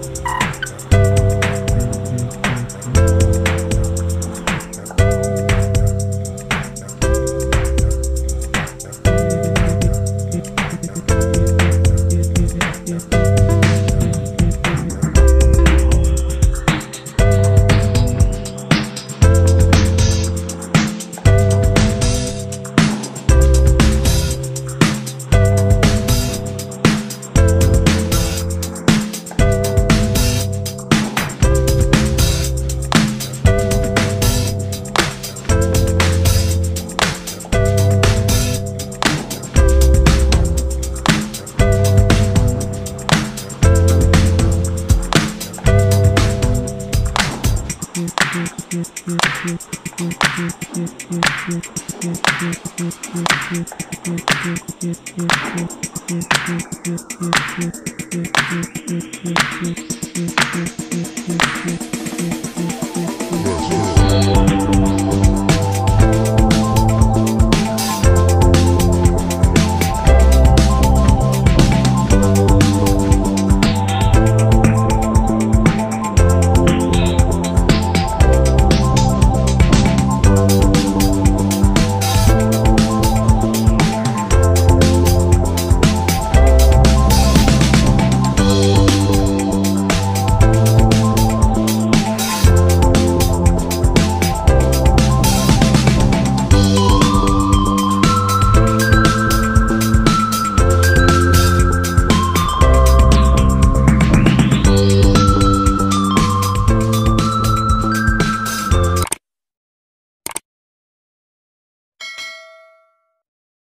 Bye. Let's go.